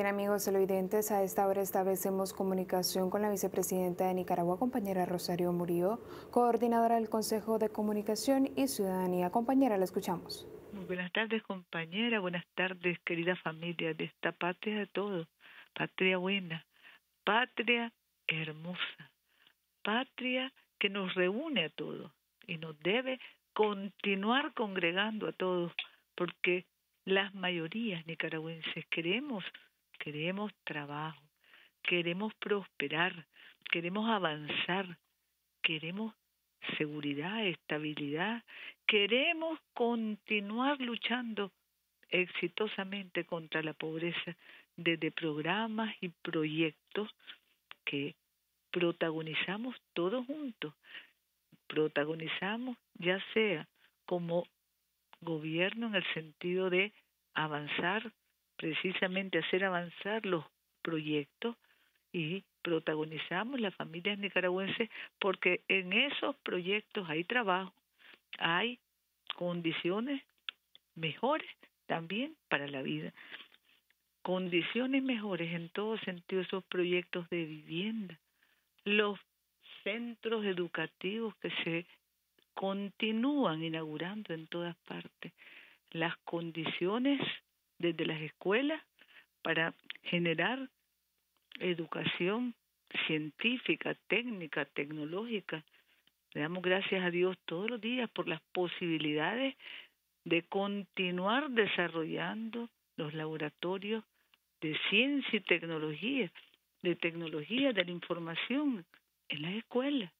Bien amigos televidentes, a esta hora establecemos comunicación con la vicepresidenta de Nicaragua, compañera Rosario Murillo, coordinadora del Consejo de Comunicación y Ciudadanía. Compañera, la escuchamos. Muy buenas tardes compañera, buenas tardes querida familia de esta patria de todos, patria buena, patria hermosa, patria que nos reúne a todos y nos debe continuar congregando a todos, porque las mayorías nicaragüenses queremos queremos trabajo, queremos prosperar, queremos avanzar, queremos seguridad, estabilidad, queremos continuar luchando exitosamente contra la pobreza desde programas y proyectos que protagonizamos todos juntos. Protagonizamos ya sea como gobierno en el sentido de avanzar precisamente hacer avanzar los proyectos y protagonizamos las familias nicaragüenses porque en esos proyectos hay trabajo, hay condiciones mejores también para la vida, condiciones mejores en todo sentido esos proyectos de vivienda, los centros educativos que se continúan inaugurando en todas partes, las condiciones desde las escuelas para generar educación científica, técnica, tecnológica. Le damos gracias a Dios todos los días por las posibilidades de continuar desarrollando los laboratorios de ciencia y tecnología, de tecnología de la información en las escuelas.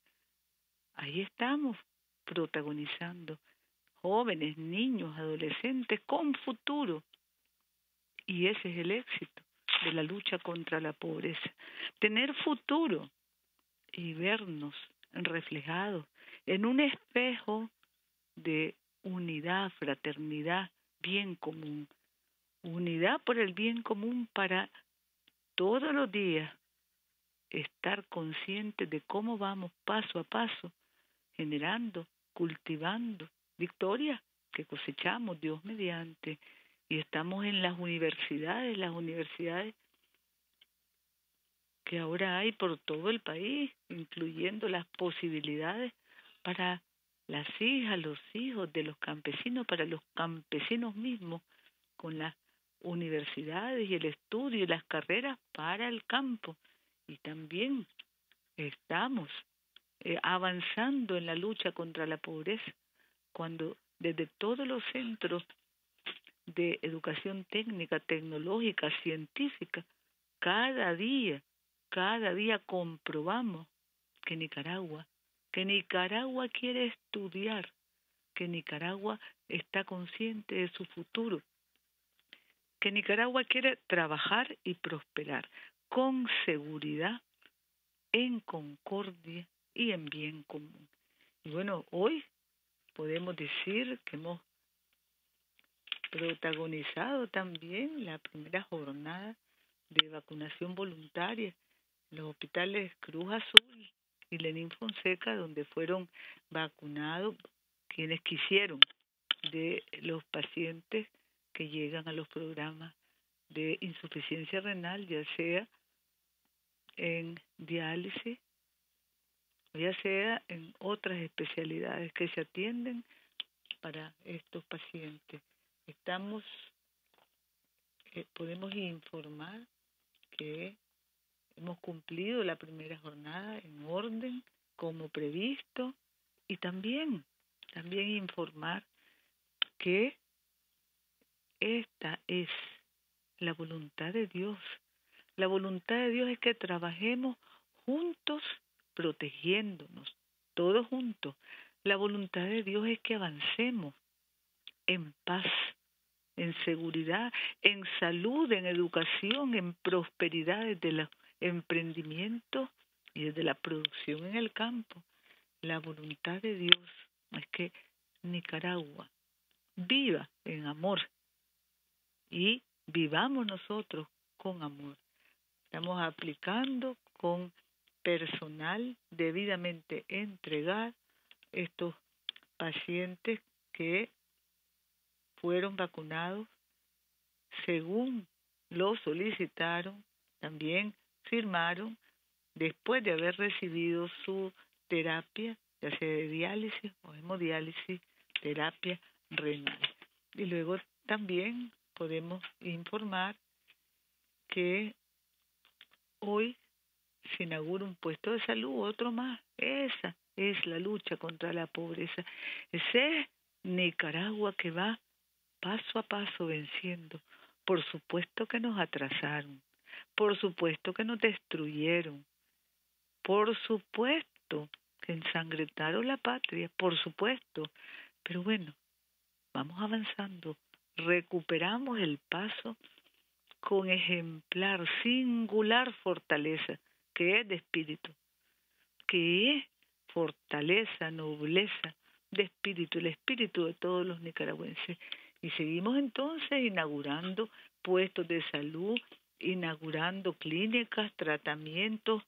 Ahí estamos protagonizando jóvenes, niños, adolescentes con futuro y ese es el éxito de la lucha contra la pobreza. Tener futuro y vernos reflejados en un espejo de unidad, fraternidad, bien común. Unidad por el bien común para todos los días estar conscientes de cómo vamos paso a paso generando, cultivando victorias que cosechamos Dios mediante y estamos en las universidades, las universidades que ahora hay por todo el país, incluyendo las posibilidades para las hijas, los hijos de los campesinos, para los campesinos mismos, con las universidades y el estudio y las carreras para el campo. Y también estamos eh, avanzando en la lucha contra la pobreza, cuando desde todos los centros de educación técnica, tecnológica, científica, cada día, cada día comprobamos que Nicaragua, que Nicaragua quiere estudiar, que Nicaragua está consciente de su futuro, que Nicaragua quiere trabajar y prosperar con seguridad, en concordia y en bien común. Y bueno, hoy podemos decir que hemos protagonizado también la primera jornada de vacunación voluntaria en los hospitales Cruz Azul y Lenín Fonseca, donde fueron vacunados quienes quisieron de los pacientes que llegan a los programas de insuficiencia renal, ya sea en diálisis, ya sea en otras especialidades que se atienden para estos pacientes estamos, eh, podemos informar que hemos cumplido la primera jornada en orden como previsto y también, también informar que esta es la voluntad de Dios. La voluntad de Dios es que trabajemos juntos protegiéndonos, todos juntos. La voluntad de Dios es que avancemos en paz, en seguridad, en salud, en educación, en prosperidad desde los emprendimientos y desde la producción en el campo. La voluntad de Dios es que Nicaragua viva en amor y vivamos nosotros con amor. Estamos aplicando con personal debidamente entregar estos pacientes que fueron vacunados según lo solicitaron, también firmaron después de haber recibido su terapia, ya sea de diálisis o hemodiálisis, terapia renal. Y luego también podemos informar que hoy se inaugura un puesto de salud, otro más. Esa es la lucha contra la pobreza. Ese es Nicaragua que va paso a paso venciendo. Por supuesto que nos atrasaron, por supuesto que nos destruyeron, por supuesto que ensangrentaron la patria, por supuesto. Pero bueno, vamos avanzando, recuperamos el paso con ejemplar, singular fortaleza, que es de espíritu, que es fortaleza, nobleza de espíritu, el espíritu de todos los nicaragüenses. Y seguimos entonces inaugurando puestos de salud, inaugurando clínicas, tratamientos,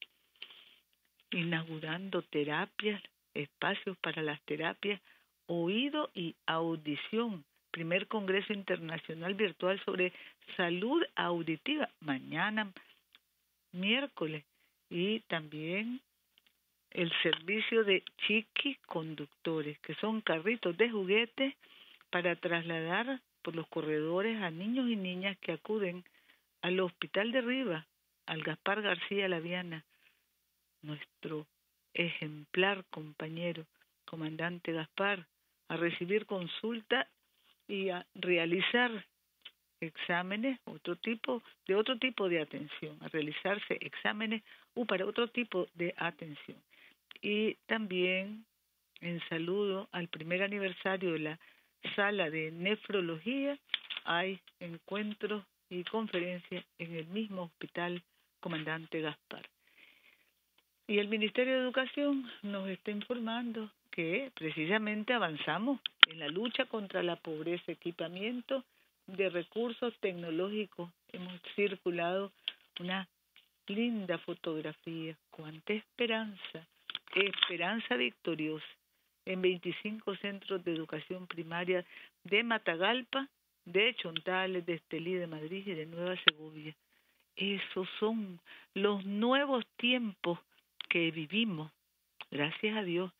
inaugurando terapias, espacios para las terapias, oído y audición. Primer Congreso Internacional Virtual sobre Salud Auditiva, mañana miércoles. Y también el servicio de chiqui conductores, que son carritos de juguete para trasladar por los corredores a niños y niñas que acuden al Hospital de Riva, al Gaspar García Laviana, nuestro ejemplar compañero, comandante Gaspar, a recibir consulta y a realizar exámenes, otro tipo, de otro tipo de atención, a realizarse exámenes o para otro tipo de atención. Y también en saludo al primer aniversario de la sala de nefrología hay encuentros y conferencias en el mismo hospital Comandante Gaspar. Y el Ministerio de Educación nos está informando que precisamente avanzamos en la lucha contra la pobreza, equipamiento de recursos tecnológicos. Hemos circulado una linda fotografía, cuánta esperanza, esperanza victoriosa en 25 centros de educación primaria de Matagalpa, de Chontales, de Estelí, de Madrid y de Nueva Segovia. Esos son los nuevos tiempos que vivimos, gracias a Dios,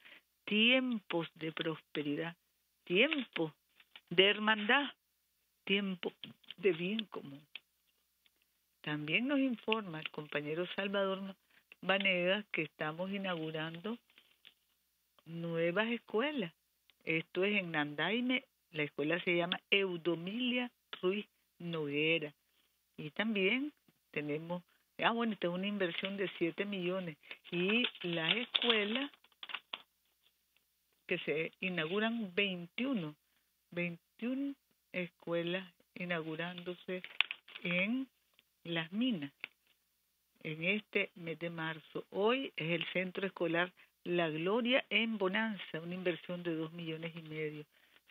tiempos de prosperidad, tiempos de hermandad, tiempos de bien común. También nos informa el compañero Salvador Vanegas que estamos inaugurando nuevas escuelas. Esto es en Nandaime, la escuela se llama Eudomilia Ruiz Noguera. Y también tenemos, ah bueno, esta es una inversión de 7 millones. Y la escuela que se inauguran 21, 21 escuelas inaugurándose en las minas en este mes de marzo. Hoy es el centro escolar La Gloria en Bonanza, una inversión de dos millones y medio.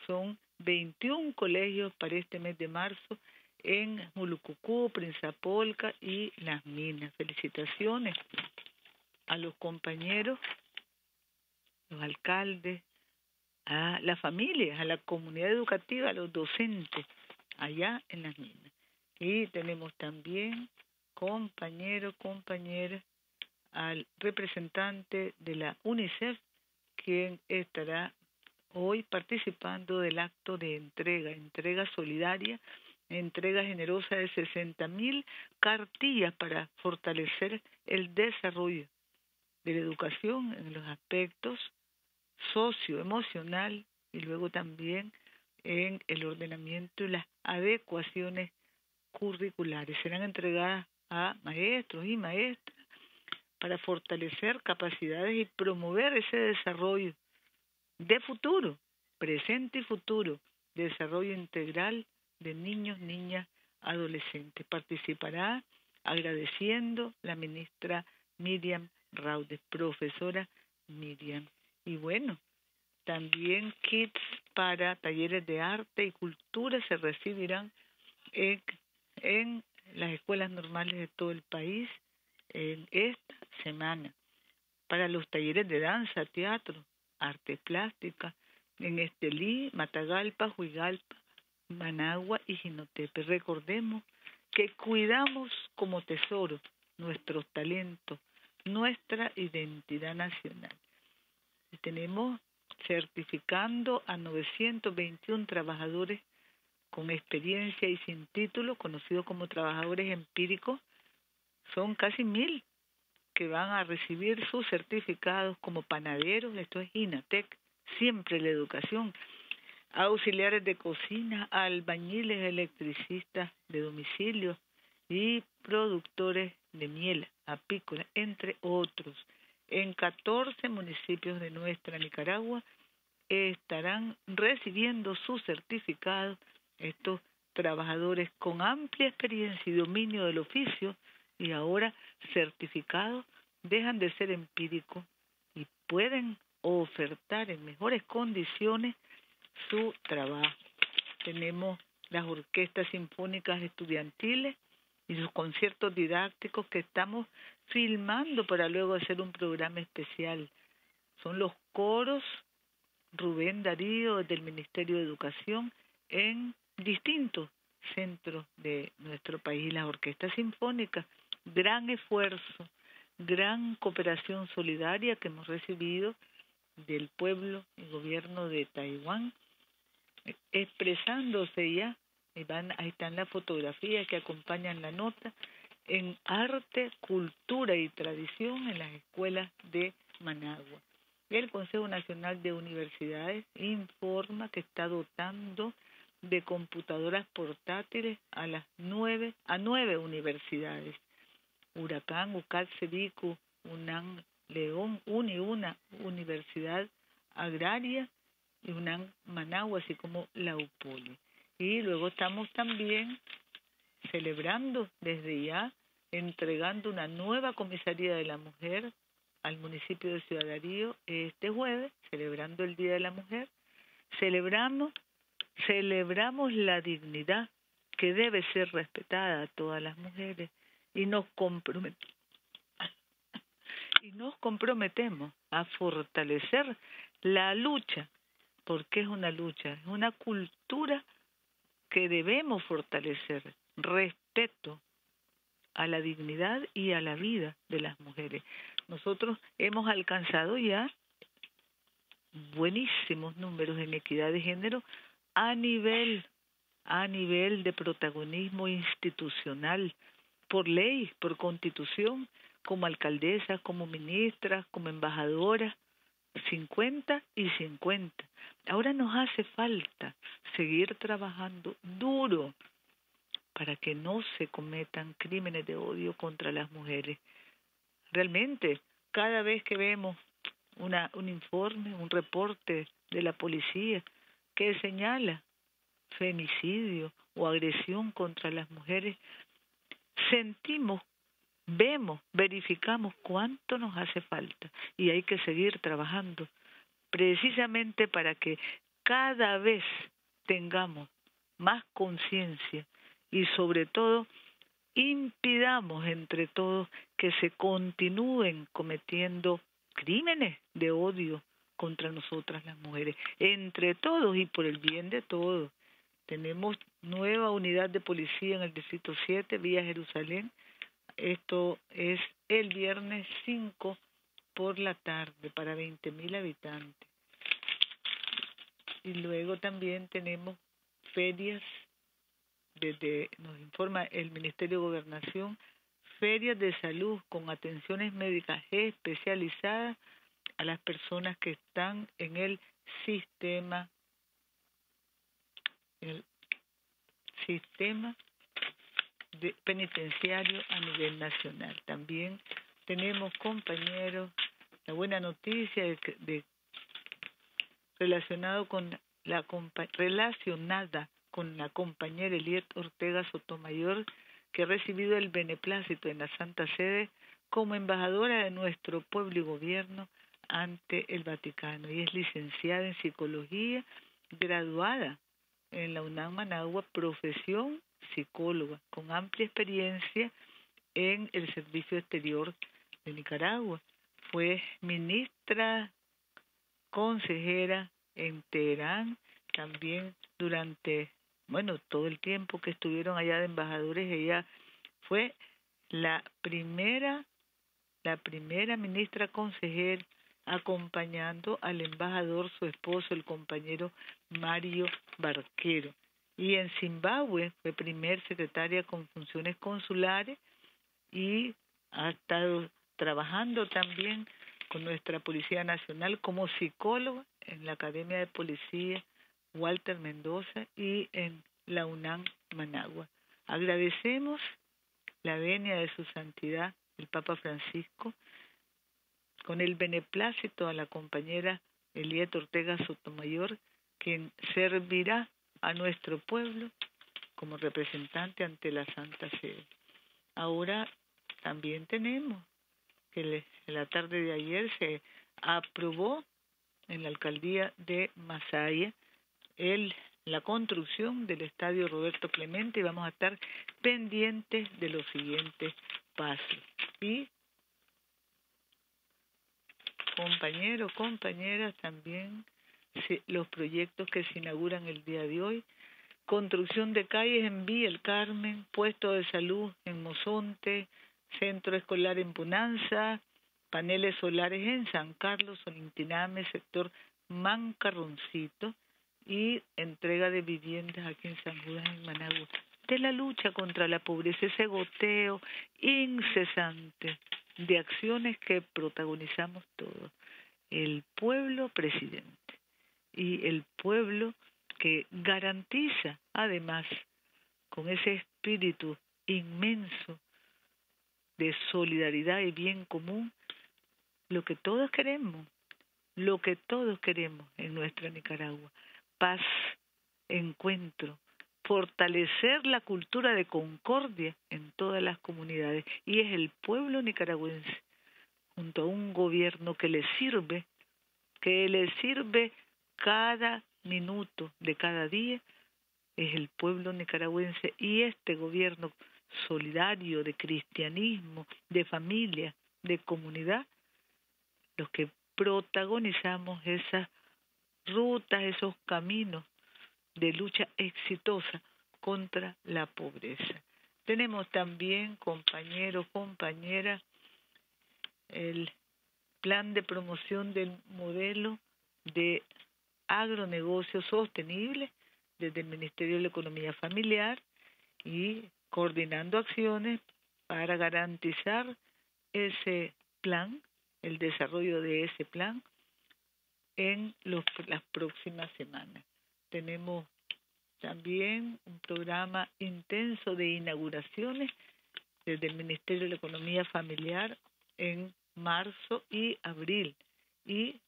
Son 21 colegios para este mes de marzo en Mulucucú, Prinzapolca y Las Minas. Felicitaciones a los compañeros, los alcaldes, a las familias, a la comunidad educativa, a los docentes allá en Las Minas. Y tenemos también compañero, compañera, al representante de la UNICEF, quien estará hoy participando del acto de entrega, entrega solidaria, entrega generosa de 60 mil cartillas para fortalecer el desarrollo de la educación en los aspectos socioemocional y luego también en el ordenamiento y las adecuaciones curriculares. Serán entregadas a maestros y maestras para fortalecer capacidades y promover ese desarrollo de futuro, presente y futuro, desarrollo integral de niños, niñas, adolescentes. Participará agradeciendo la ministra Miriam Raudes, profesora Miriam. Y bueno, también kits para talleres de arte y cultura se recibirán en, en las escuelas normales de todo el país en esta semana para los talleres de danza, teatro, arte plástica en Estelí, Matagalpa, Huigalpa, Managua y Jinotepe. Recordemos que cuidamos como tesoro nuestros talentos, nuestra identidad nacional. Tenemos certificando a 921 trabajadores con experiencia y sin título, conocidos como trabajadores empíricos, son casi mil que van a recibir sus certificados como panaderos, esto es INATEC, siempre la educación, auxiliares de cocina, albañiles, electricistas de domicilio y productores de miel apícola, entre otros. En 14 municipios de nuestra Nicaragua estarán recibiendo su certificado estos trabajadores con amplia experiencia y dominio del oficio y ahora certificados dejan de ser empíricos y pueden ofertar en mejores condiciones su trabajo. Tenemos las orquestas sinfónicas estudiantiles y sus conciertos didácticos que estamos filmando para luego hacer un programa especial. Son los coros Rubén Darío del Ministerio de Educación en distintos centros de nuestro país, las orquestas sinfónicas. Gran esfuerzo, gran cooperación solidaria que hemos recibido del pueblo y gobierno de Taiwán, expresándose ya, y van, ahí están las fotografías que acompañan la nota, en arte, cultura y tradición en las escuelas de Managua. El Consejo Nacional de Universidades informa que está dotando de computadoras portátiles a las nueve, a nueve universidades. Huracán, UCAT, CEDICU, UNAM, León, UNI, una universidad agraria y UNAM Managua, así como la UPOLI. Y luego estamos también celebrando desde ya, entregando una nueva comisaría de la mujer al municipio de Ciudad Darío este jueves, celebrando el Día de la Mujer. Celebramos, celebramos la dignidad que debe ser respetada a todas las mujeres y nos comprometemos y nos comprometemos a fortalecer la lucha, porque es una lucha, es una cultura que debemos fortalecer, respeto a la dignidad y a la vida de las mujeres. Nosotros hemos alcanzado ya buenísimos números en equidad de género a nivel a nivel de protagonismo institucional por ley, por constitución, como alcaldesa, como ministra, como embajadora, 50 y 50. Ahora nos hace falta seguir trabajando duro para que no se cometan crímenes de odio contra las mujeres. Realmente, cada vez que vemos una, un informe, un reporte de la policía que señala femicidio o agresión contra las mujeres, sentimos vemos, verificamos cuánto nos hace falta y hay que seguir trabajando precisamente para que cada vez tengamos más conciencia y sobre todo impidamos entre todos que se continúen cometiendo crímenes de odio contra nosotras las mujeres, entre todos y por el bien de todos. Tenemos nueva unidad de policía en el Distrito 7, vía Jerusalén, esto es el viernes 5 por la tarde para 20.000 habitantes. Y luego también tenemos ferias, desde, nos informa el Ministerio de Gobernación, ferias de salud con atenciones médicas especializadas a las personas que están en el sistema, el sistema penitenciario a nivel nacional. También tenemos compañeros, la buena noticia de, relacionado con la relacionada con la compañera Eliet Ortega Sotomayor, que ha recibido el beneplácito en la Santa Sede como embajadora de nuestro pueblo y gobierno ante el Vaticano y es licenciada en psicología, graduada en la UNAM Managua, profesión psicóloga con amplia experiencia en el servicio exterior de Nicaragua. Fue ministra consejera en Teherán también durante bueno, todo el tiempo que estuvieron allá de embajadores, ella fue la primera, la primera ministra consejera acompañando al embajador, su esposo, el compañero Mario Barquero. Y en Zimbabue fue primer secretaria con funciones consulares y ha estado trabajando también con nuestra Policía Nacional como psicóloga en la Academia de Policía Walter Mendoza y en la UNAM Managua. Agradecemos la venia de su santidad, el Papa Francisco, con el beneplácito a la compañera Elieta Ortega Sotomayor, quien servirá a nuestro pueblo como representante ante la Santa Sede. Ahora también tenemos que la tarde de ayer se aprobó en la alcaldía de Masaya el, la construcción del estadio Roberto Clemente y vamos a estar pendientes de los siguientes pasos. Y compañeros, compañeras, también los proyectos que se inauguran el día de hoy. Construcción de calles en Villa El Carmen, puesto de salud en Mozonte, centro escolar en Punanza, paneles solares en San Carlos, Solintiname, sector Mancarroncito y entrega de viviendas aquí en San Judas, en Managua. De la lucha contra la pobreza, ese goteo incesante de acciones que protagonizamos todos. El pueblo presidente y el pueblo que garantiza además con ese espíritu inmenso de solidaridad y bien común lo que todos queremos, lo que todos queremos en nuestra Nicaragua, paz, encuentro, fortalecer la cultura de concordia en todas las comunidades. Y es el pueblo nicaragüense junto a un gobierno que le sirve, que le sirve cada minuto de cada día, es el pueblo nicaragüense. Y este gobierno solidario de cristianismo, de familia, de comunidad, los que protagonizamos esas rutas, esos caminos de lucha exitosa contra la pobreza. Tenemos también, compañeros, compañeras, el plan de promoción del modelo de agronegocio sostenible desde el Ministerio de la Economía Familiar y coordinando acciones para garantizar ese plan, el desarrollo de ese plan en los, las próximas semanas. Tenemos también un programa intenso de inauguraciones desde el Ministerio de la Economía Familiar en marzo y abril. Y,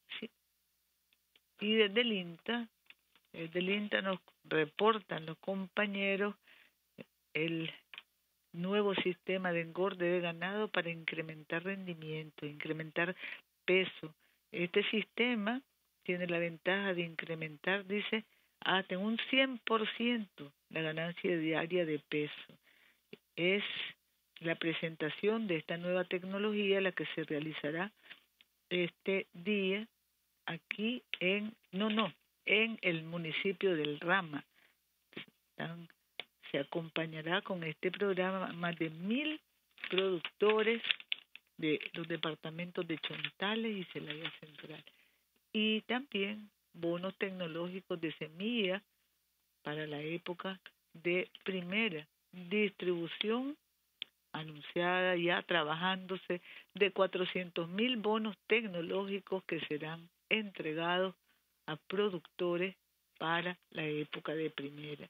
y desde el INTA, desde el INTA nos reportan los compañeros el nuevo sistema de engorde de ganado para incrementar rendimiento, incrementar peso. Este sistema tiene la ventaja de incrementar, dice, hasta un 100% la ganancia diaria de peso. Es la presentación de esta nueva tecnología la que se realizará este día aquí en, no, no, en el municipio del Rama. Se acompañará con este programa más de mil productores de los departamentos de Chontales y Celaya Central. Y también bonos tecnológicos de semilla para la época de primera distribución anunciada ya trabajándose de 400 mil bonos tecnológicos que serán entregados a productores para la época de primera.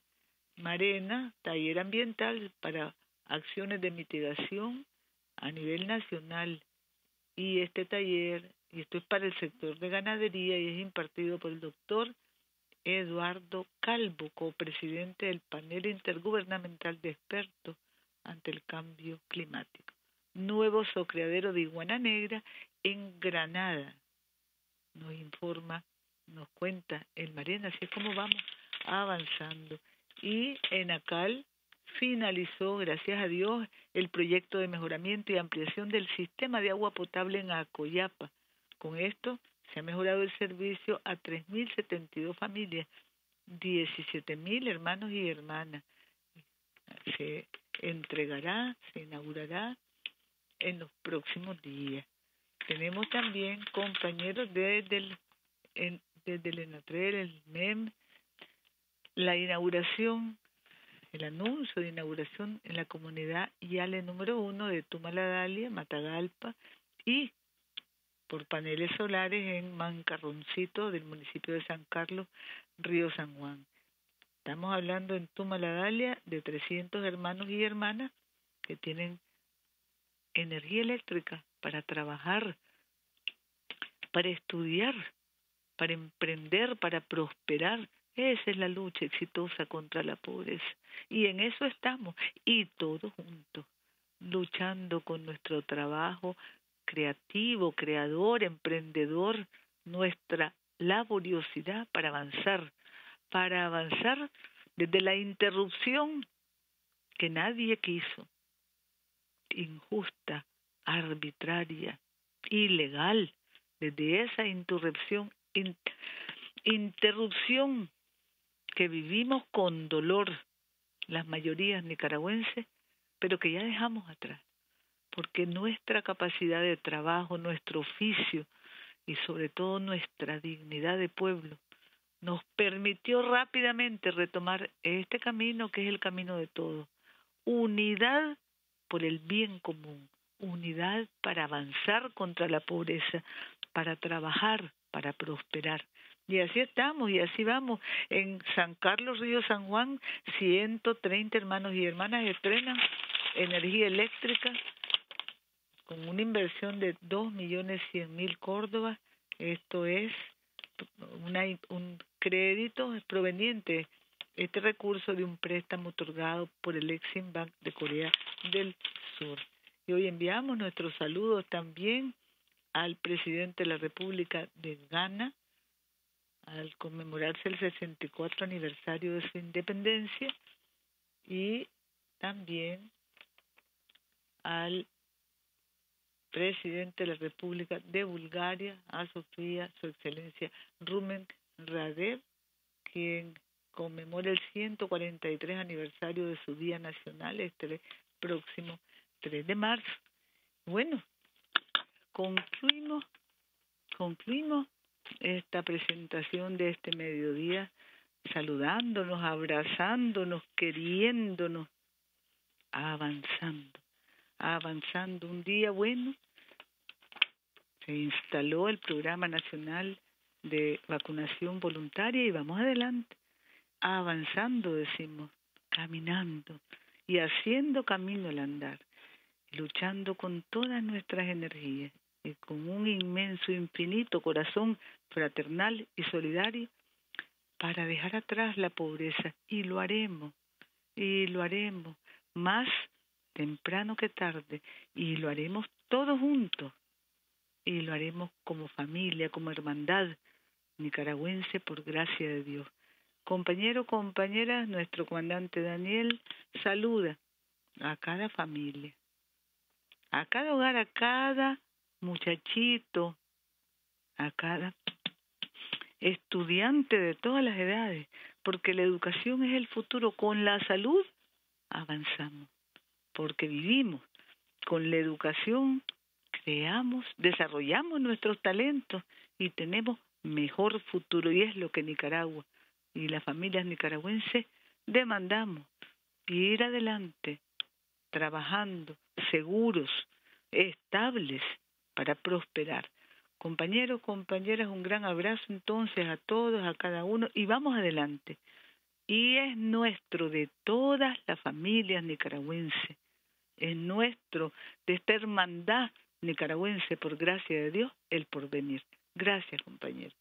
Marena, taller ambiental para acciones de mitigación a nivel nacional. Y este taller, y esto es para el sector de ganadería y es impartido por el doctor Eduardo Calvo, copresidente del panel intergubernamental de expertos ante el cambio climático. Nuevo socreadero de iguana negra en Granada. Nos informa, nos cuenta el Marena, así es como vamos avanzando y Enacal finalizó, gracias a Dios, el proyecto de mejoramiento y ampliación del sistema de agua potable en Acoyapa. Con esto se ha mejorado el servicio a 3.072 familias 17 mil hermanos y hermanas. Se entregará, se inaugurará en los próximos días. Tenemos también compañeros desde el, en, desde el ENATREL, el MEM, la inauguración, el anuncio de inauguración en la comunidad YALE número uno de Tumaladalia, Matagalpa y por paneles solares en Mancarroncito del municipio de San Carlos, Río San Juan. Estamos hablando en Tumaladalia de 300 hermanos y hermanas que tienen energía eléctrica para trabajar, para estudiar, para emprender, para prosperar. Esa es la lucha exitosa contra la pobreza. Y en eso estamos, y todos juntos, luchando con nuestro trabajo creativo, creador, emprendedor, nuestra laboriosidad para avanzar, para avanzar desde la interrupción que nadie quiso, injusta, arbitraria, ilegal, desde esa interrupción, interrupción que vivimos con dolor las mayorías nicaragüenses, pero que ya dejamos atrás, porque nuestra capacidad de trabajo, nuestro oficio y sobre todo nuestra dignidad de pueblo nos permitió rápidamente retomar este camino que es el camino de todos. Unidad por el bien común, unidad para avanzar contra la pobreza, para trabajar, para prosperar. Y así estamos y así vamos. En San Carlos, Río San Juan, 130 hermanos y hermanas estrenan energía eléctrica con una inversión de dos millones cien mil córdobas. Esto es una, un crédito proveniente este recurso de un préstamo otorgado por el Exim Bank de Corea del Sur. Y hoy enviamos nuestros saludos también al presidente de la República de Ghana, al conmemorarse el 64 aniversario de su independencia, y también al presidente de la República de Bulgaria, a Sofía, su excelencia Rumen Radev, quien conmemora el 143 aniversario de su Día Nacional este próximo 3 de marzo. Bueno, concluimos, concluimos esta presentación de este mediodía saludándonos, abrazándonos, queriéndonos, avanzando, avanzando. Un día bueno, se instaló el Programa Nacional de Vacunación Voluntaria y vamos adelante, avanzando, decimos, caminando y haciendo camino al andar luchando con todas nuestras energías y con un inmenso, infinito corazón fraternal y solidario para dejar atrás la pobreza. Y lo haremos, y lo haremos más temprano que tarde, y lo haremos todos juntos, y lo haremos como familia, como hermandad nicaragüense por gracia de Dios. Compañero, compañeras, nuestro comandante Daniel saluda a cada familia a cada hogar, a cada muchachito, a cada estudiante de todas las edades, porque la educación es el futuro. Con la salud avanzamos, porque vivimos. Con la educación creamos, desarrollamos nuestros talentos y tenemos mejor futuro. Y es lo que Nicaragua y las familias nicaragüenses demandamos. Ir adelante, trabajando, seguros, estables para prosperar. Compañeros, compañeras, un gran abrazo entonces a todos, a cada uno y vamos adelante. Y es nuestro de todas las familias nicaragüenses, es nuestro de esta hermandad nicaragüense, por gracia de Dios, el porvenir. Gracias, compañeros.